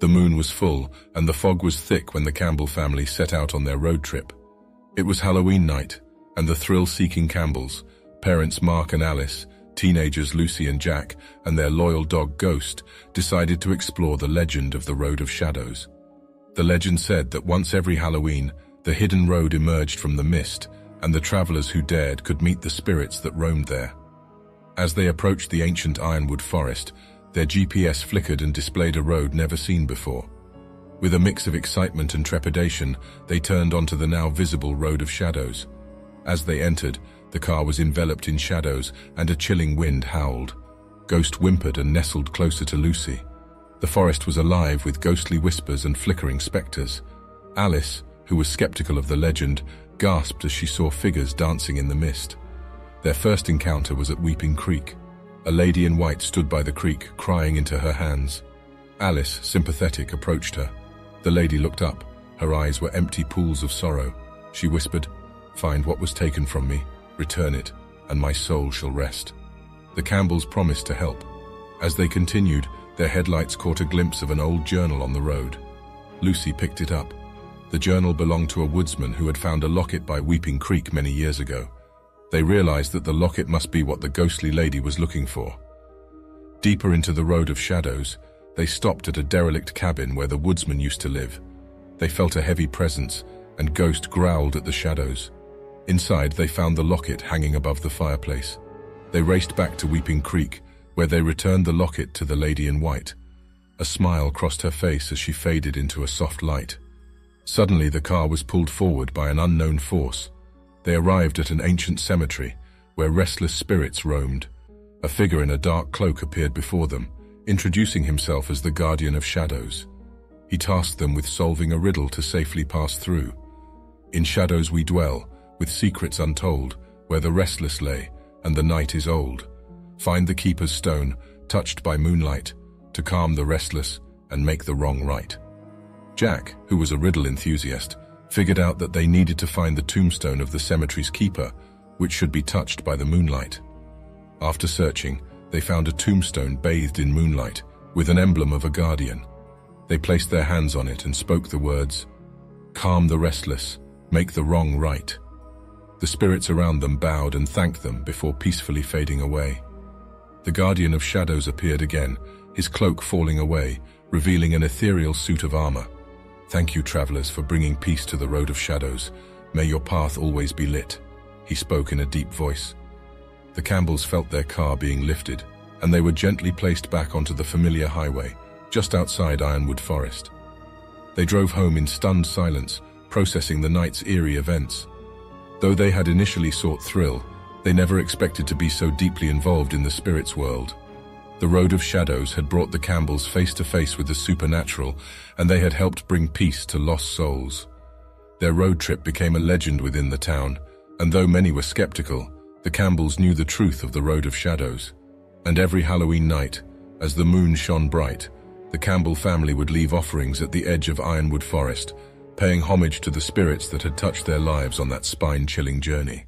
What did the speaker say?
The moon was full, and the fog was thick when the Campbell family set out on their road trip. It was Halloween night, and the thrill-seeking Campbells, parents Mark and Alice, teenagers Lucy and Jack, and their loyal dog Ghost, decided to explore the legend of the Road of Shadows. The legend said that once every Halloween, the hidden road emerged from the mist, and the travelers who dared could meet the spirits that roamed there. As they approached the ancient ironwood forest, their GPS flickered and displayed a road never seen before. With a mix of excitement and trepidation, they turned onto the now visible Road of Shadows. As they entered, the car was enveloped in shadows and a chilling wind howled. Ghost whimpered and nestled closer to Lucy. The forest was alive with ghostly whispers and flickering spectres. Alice, who was skeptical of the legend, gasped as she saw figures dancing in the mist. Their first encounter was at Weeping Creek. A lady in white stood by the creek, crying into her hands. Alice, sympathetic, approached her. The lady looked up. Her eyes were empty pools of sorrow. She whispered, Find what was taken from me, return it, and my soul shall rest. The Campbells promised to help. As they continued, their headlights caught a glimpse of an old journal on the road. Lucy picked it up. The journal belonged to a woodsman who had found a locket by Weeping Creek many years ago. They realized that the locket must be what the ghostly lady was looking for. Deeper into the road of shadows, they stopped at a derelict cabin where the woodsman used to live. They felt a heavy presence, and Ghost growled at the shadows. Inside, they found the locket hanging above the fireplace. They raced back to Weeping Creek, where they returned the locket to the lady in white. A smile crossed her face as she faded into a soft light. Suddenly the car was pulled forward by an unknown force. They arrived at an ancient cemetery, where restless spirits roamed. A figure in a dark cloak appeared before them, introducing himself as the Guardian of Shadows. He tasked them with solving a riddle to safely pass through. In shadows we dwell, with secrets untold, where the restless lay, and the night is old. Find the keeper's stone, touched by moonlight, to calm the restless and make the wrong right. Jack, who was a riddle enthusiast, figured out that they needed to find the tombstone of the cemetery's keeper, which should be touched by the moonlight. After searching, they found a tombstone bathed in moonlight, with an emblem of a guardian. They placed their hands on it and spoke the words, Calm the restless, make the wrong right. The spirits around them bowed and thanked them before peacefully fading away. The Guardian of Shadows appeared again, his cloak falling away, revealing an ethereal suit of armor. Thank you, travelers, for bringing peace to the Road of Shadows. May your path always be lit. He spoke in a deep voice. The Campbells felt their car being lifted, and they were gently placed back onto the familiar highway, just outside Ironwood Forest. They drove home in stunned silence, processing the night's eerie events. Though they had initially sought thrill, they never expected to be so deeply involved in the spirit's world. The Road of Shadows had brought the Campbells face to face with the supernatural, and they had helped bring peace to lost souls. Their road trip became a legend within the town, and though many were skeptical, the Campbells knew the truth of the Road of Shadows. And every Halloween night, as the moon shone bright, the Campbell family would leave offerings at the edge of Ironwood Forest, paying homage to the spirits that had touched their lives on that spine-chilling journey.